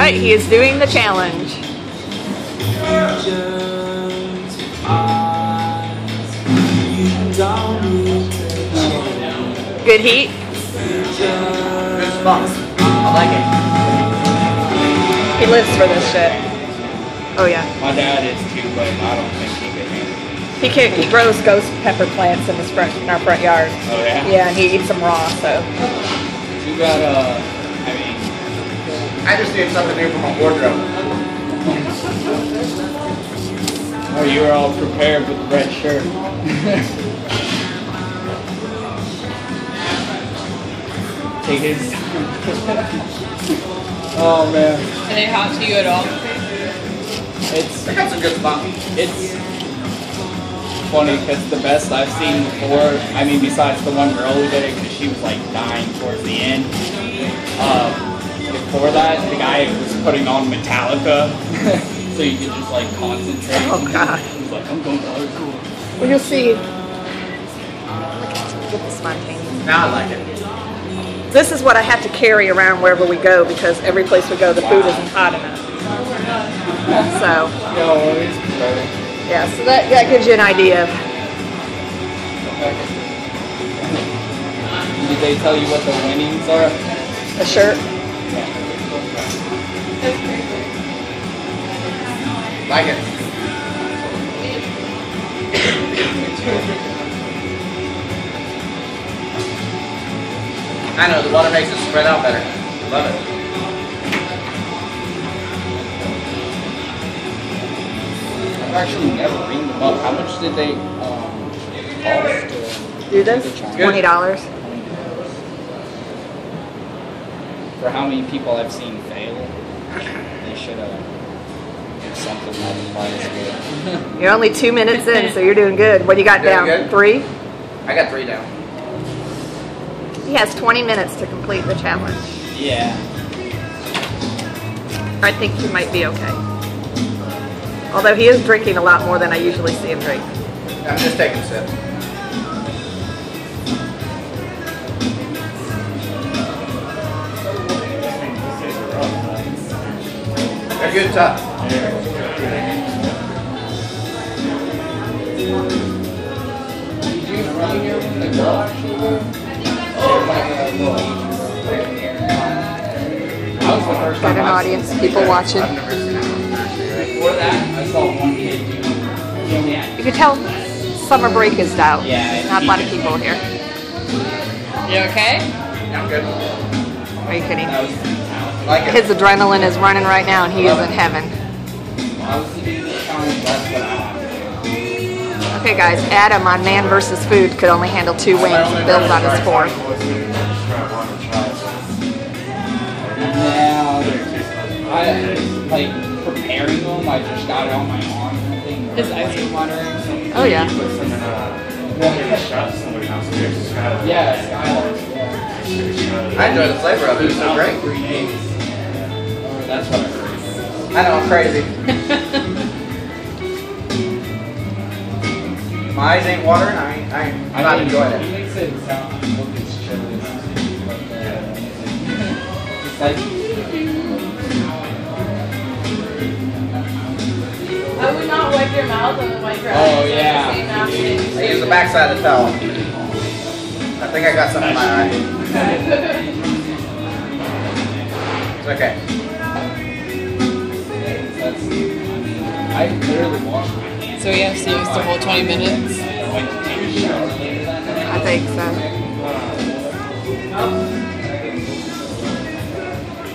right, he is doing the challenge. Good heat. Good spot. I like it. He lives for this shit. Oh yeah. My dad is too, but I don't think he could handle it. He can't. he grows ghost pepper plants in his front in our front yard. Oh yeah? Yeah, and he eats them raw. So You got, uh, I mean, I just need something new for my wardrobe. oh, you were all prepared with the red shirt. Take his. oh man. Are they hot to you at all? It's I got some good spots. it's funny because the best I've seen before, I mean, besides the one girl who did it because she was like dying towards the end. Um, before that, the guy was putting on Metallica, so you could just like concentrate. Oh, God. He was like, I'm going hardcore. well, you'll see. Get the spontaneous. Now I like it. This is what I have to carry around wherever we go because every place we go, the food isn't hot enough. So No worries, yeah, so that, that gives you an idea. of Did they tell you what the winnings are? A shirt. Like it. I know, the water makes it spread out better. Love it. I've actually never ringed them up. How much did they um, cost? Do this? Twenty dollars. For how many people I've seen fail, they should have did something good. You're only two minutes in, so you're doing good. What do you got Doing down? good. Three. I got three down. He has 20 minutes to complete the challenge. yeah. I think he might be okay. Although he is drinking a lot more than I usually see him drink. I'm just taking a saw one kid do. He only had You can tell summer break is out. Not a lot of people here. You okay? I'm good. Are you kidding? That was I Like. His adrenaline is running right now and he is in heaven. was to do the challenge. That's what I wanted. Okay guys, Adam on Man vs. Food could only handle two wings. Bill's on his fourth. Now, I like preparing them. I just got it on my arm and everything. His eyes are watering. Oh yeah. Yeah, Yeah. I enjoy the flavor of it. It's so great. Three days. That's what I heard. I know, I'm crazy. My eyes ain't watering. I ain't, I ain't, I'm not mean, enjoying He it. makes it sound look as chill as like, uh, It's like I would not wipe your mouth and wipe your Oh, yeah. I use the backside of the towel. I think I got something in my eye. It's okay. I literally washed my hands. So he has to use the whole 20 minutes. I went to take a shower later that night. I think so.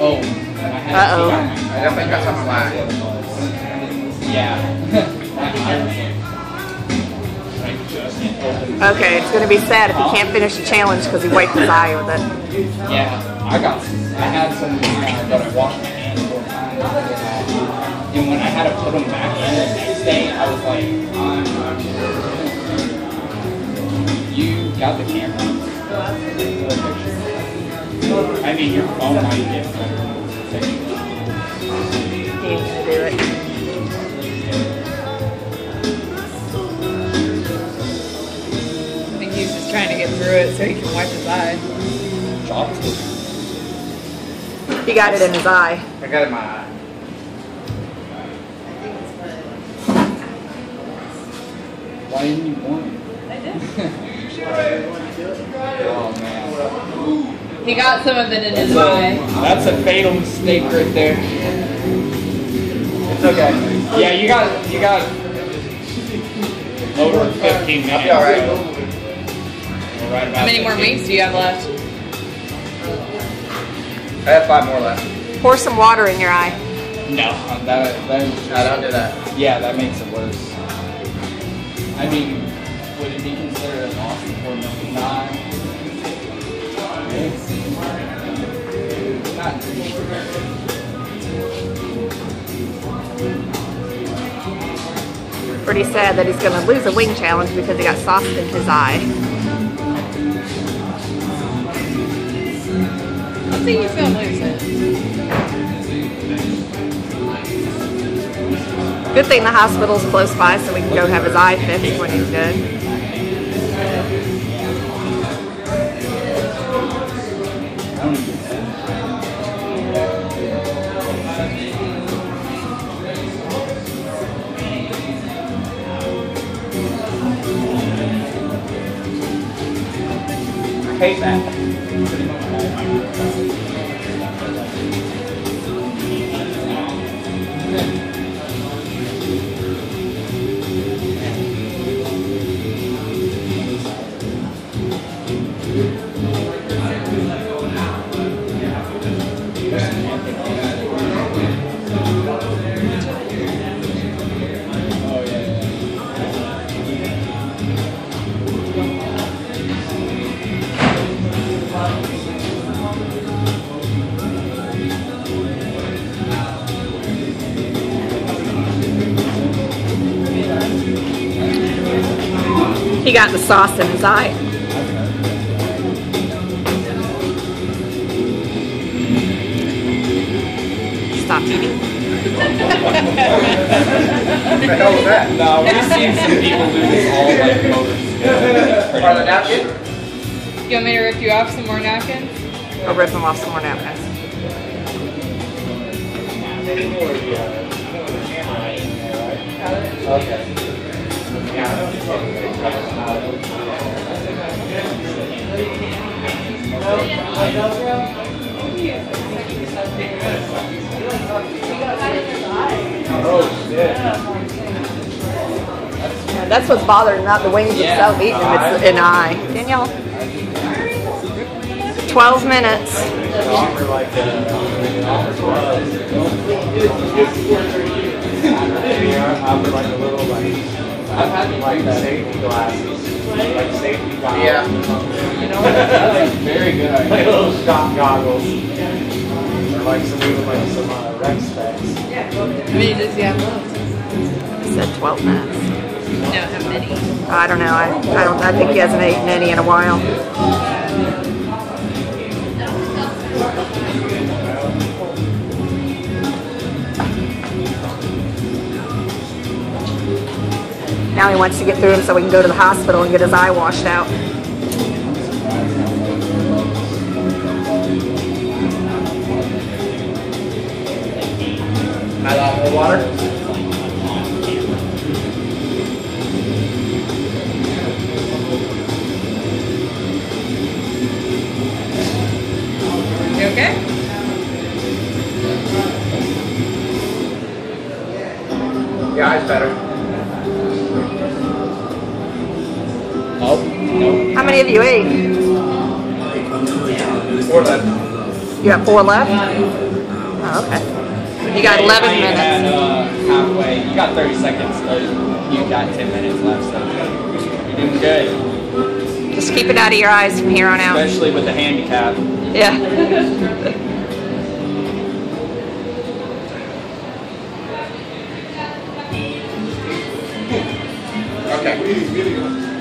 Oh, I had Uh-oh. to take out I definitely got something in my my. Yeah. Okay, it's gonna be sad if he can't finish the challenge because he wiped his eye with it. Yeah, I got, I had some, uh, but I washed my hands four times. And when I had to put them back in the next day, I was like, I'm, you got the camera? I mean, your phone might get better pictures. He ain't gonna do it. I think he's just trying to get through it so he can wipe his eye. He got it in his eye. I got it in my eye. Why didn't you warn me? I did. oh man. He got some of it in his eye. that's a fatal mistake right there. It's okay. Yeah, you got you got over 15 minutes. I'll be alright. Right How many more 15. weeks do you have left? I have five more left. Pour some water in your eye. No, that that No, don't do that. yeah, that makes it worse. I mean, would it be considered a loss before number nine? It's not Pretty sad that he's going to lose a wing challenge because he got sauced in his eye. I think he's gonna lose Good thing the hospital's close by so we can go have his eye fixed when he's good. I hate that. Got the sauce in his eye. Stop eating. What the hell was that? No, we've seen some people lose all like motor skills. pretty Part of the napkin? You want me to rip you off some more napkins? I'll rip him off some more napkins. Yeah, That's what's bothering, not the wings Yeah. itself eating them, it's an eye. Danielle. 12 minutes. Offer like a little like, I've had like like that. safety glasses, like safety goggles. Yeah. You know, that's a very good Like idea. little shot goggles. Or like some even like some uh, rec specs. Yeah. How many does he have left? I said 12 minutes. No, how many? I don't know. I, I don't. I think he hasn't eaten any in a while. Now he wants to get through them so we can go to the hospital and get his eye washed out. I got more water. You okay? Yeah, eye's better. You ate? Four left. You got four left? Oh, okay. You got 11 I ain't had, minutes. uh, halfway. You got 30 seconds. Or you got 10 minutes left, so you're doing good. Just keep it out of your eyes from here on out. Especially with the handicap. Yeah. Okay.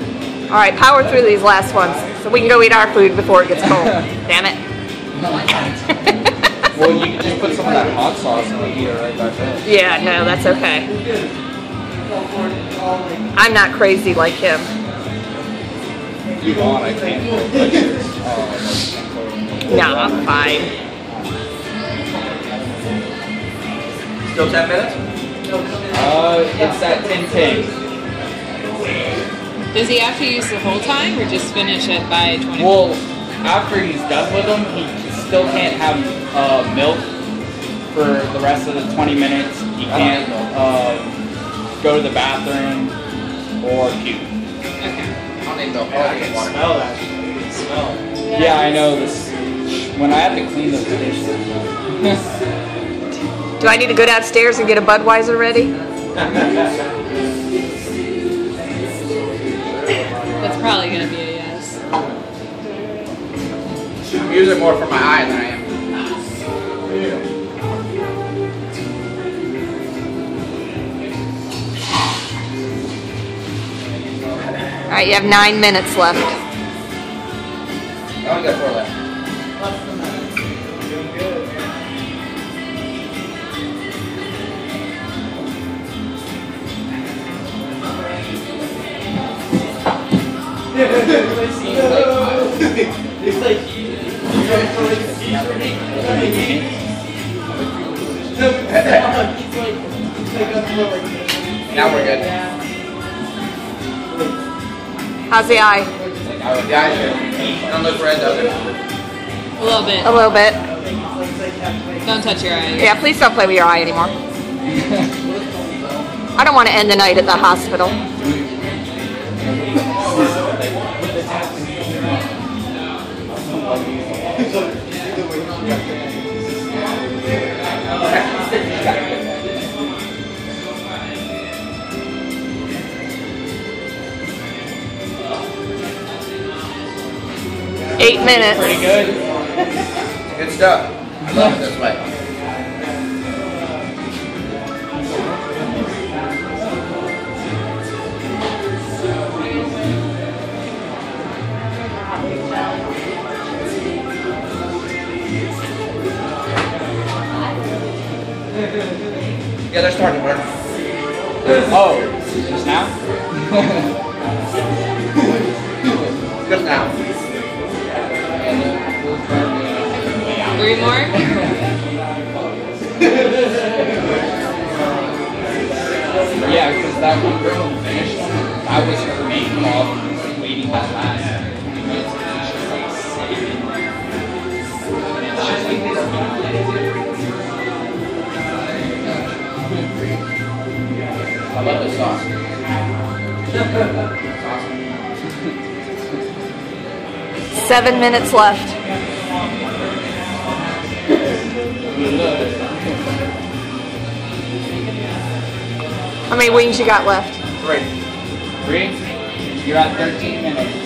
All right, power through these last ones so we can go eat our food before it gets cold. Damn it. Well, you can just put some of that hot sauce in the heater right back there. Yeah, no, that's okay. I'm not crazy like him. If you want, I can't. Oh, no, you can't. No, I'm fine. Still 10 minutes? Uh, it's at 10:10. Does he have to use the whole time or just finish it by 20 Well, after he's done with them, he still can't have uh, milk for the rest of the 20 minutes. He can't uh, go to the bathroom or puke. Okay. I don't need the Man, I can water. smell that. I can smell it. Yeah, I know this. When I have to clean the dishes. Do I need to go downstairs and get a Budweiser ready? I'm using more for my eye than I am. All right, you have nine minutes left. I only got four left. Now we're good. How's the eye? The eye's good. Don't look red, does it? A little bit. A little bit. Don't touch your eye. Yeah, please don't play with your eye anymore. I don't want to end the night at the hospital. Eight minutes. Pretty good. Good stuff. I love it this way. Yeah, they're starting to work. Oh, just now? Good now. Three more? Yeah, because that one girl finished them, that was her main problem, waiting that last. I love this sauce. Awesome. Seven minutes left. How many wings you got left? Three. Three? You're at 13 minutes.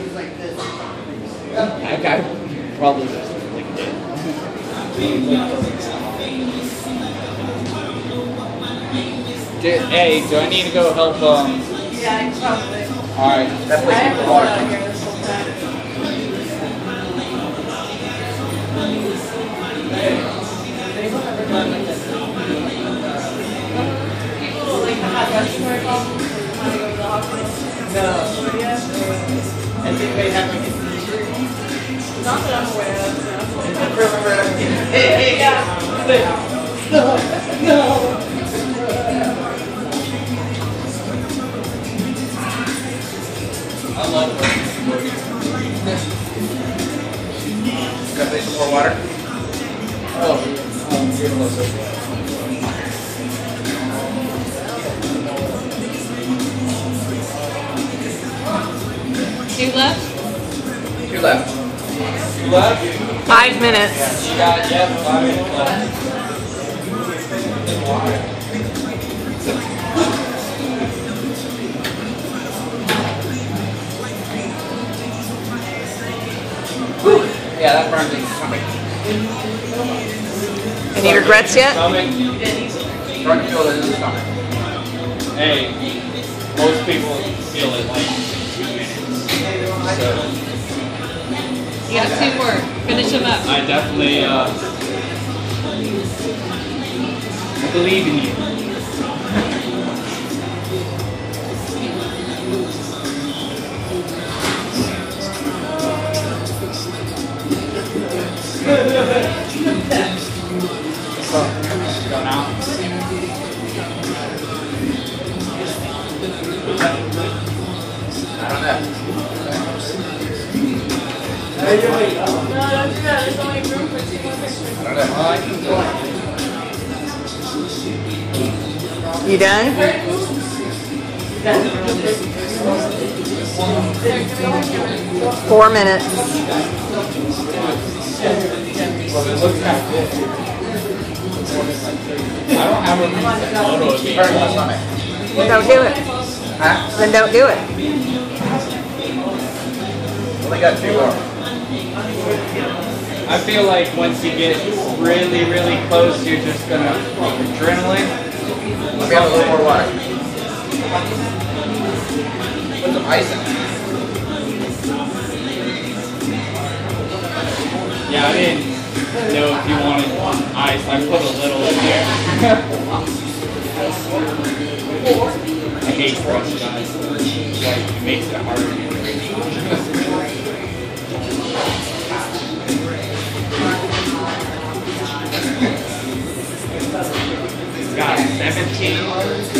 That guy probably just licked it. Do, hey, do I need to go help, um... Yeah, probably. Alright. That place I is have water. out here this whole time. People like have respiratory problems and want to go to the hospital. No. Yeah. I think they have like a seizure. Not that I'm aware of. No. Hey, hey, Yeah. I Got me some more water? Oh, um, you're closer. Two left? Two left. You left? Five minutes. You got, yep, five minutes left. Yeah, that burns in the stomach. Any regrets yet? Stomach. Starting to feel it in the stomach. Hey, most people feel it like two minutes. So You got two more. Finish them up. I definitely uh, believe in you. You done? Four minutes. Well, it looks kind of good. I don't have a recent photo of me. Hurt my stomach. Don't do it. Huh? Then don't do it. Only got two more. I feel like once you get really, really close, you're just gonna adrenaline. Let me have a little more water. Put some ice in it. Yeah, I didn't know if you wanted ice. I put a little in there. I hate crunch, guys. It's like it makes it harder 17.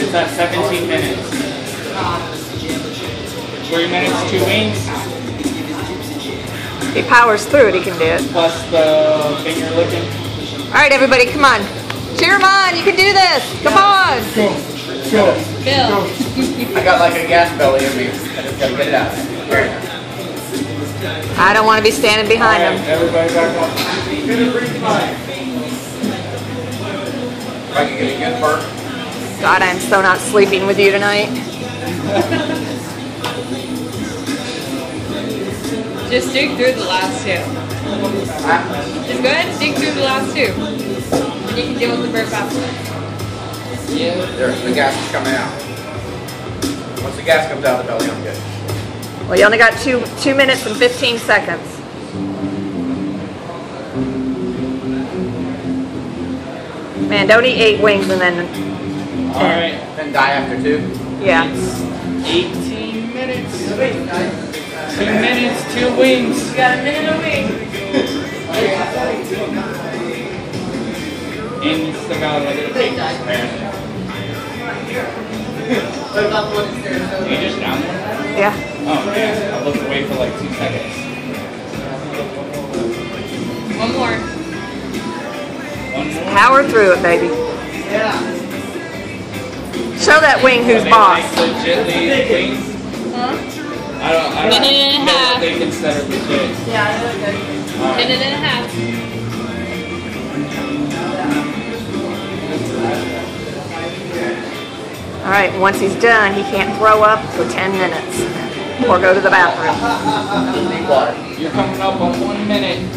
It's at 17 minutes. Three minutes, two wings, If he powers through it, he can do it. plus the finger licking. All right, everybody, come on. Cheer him on. You can do this. Come on. Bill. I got like a gas belly in me. I just gotta get it out. I don't want to be standing behind him. Everybody back up. If I can get a good burp. God, I'm so not sleeping with you tonight. Just dig through the last two. Huh? Just go ahead and dig through the last two. And you can deal with the burp afterwards. Yeah. There, the gas is coming out. Once the gas comes out of the belly, I'm good. Well, you only got two two minutes and 15 seconds. Man, don't eat eight wings and then, All right. Then die after two. yeah. It's 18 minutes. Two minutes, two wings. You got a minute a week. And you still got like a big apparently. You just down one? Yeah. Oh, yeah. I looked away for like two seconds. One more. One more. Power through it, baby. Show that wing who's boss. Like, legitly wings? I don't, I don't Minute and a half. they consider legit. Yeah, I know good. All right. Minute and a half. All right, once he's done, he can't throw up for 10 minutes or go to the bathroom. You're coming up on one minute.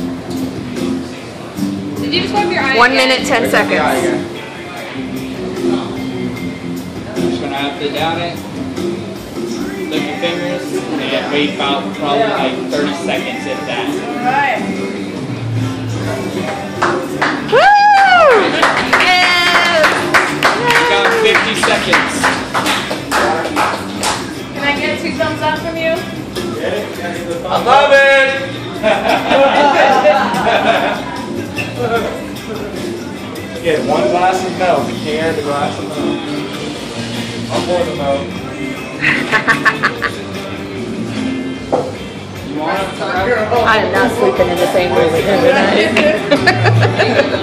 Did you just wipe your eye One again? minute, 10 seconds. Just gonna have down it. Lick your fingers and wait about probably like 30 seconds if that. Alright. Woo! Yes! You got 50 seconds. Can I get two thumbs up from you? I love it! Get one glass of milk. Here, the glass of milk. I'll pour the milk. You want it? I am not sleeping in the same room with him tonight.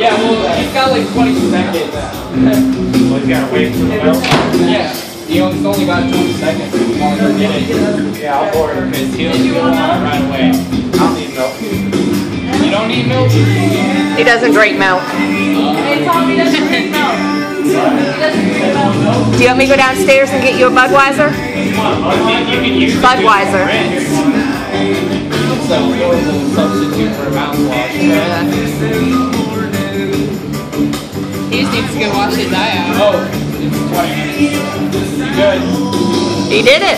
Yeah, well, uh, he's got like 20 seconds. Well, you gotta wait for the milk. Yeah, he only, he's only got 20 seconds if you want to get it. Yeah, I'll pour it. Because he'll, he'll right away. I'll need milk. You don't need milk? He doesn't drink milk. Do you want me to go downstairs and get you a Budweiser? Budweiser. substitute for mouthwash. needs to go wash his eye out. Oh, it's 20 minutes. Good. He did it.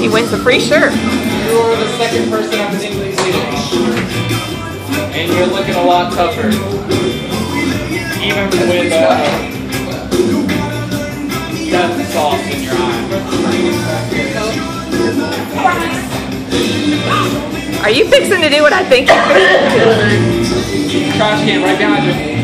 He wins a free shirt. You are the second person able to see. And you're looking a lot tougher. Even with uh, sauce in your eye. Are you fixing to do what I think you're fixing to do? Trash can right behind you.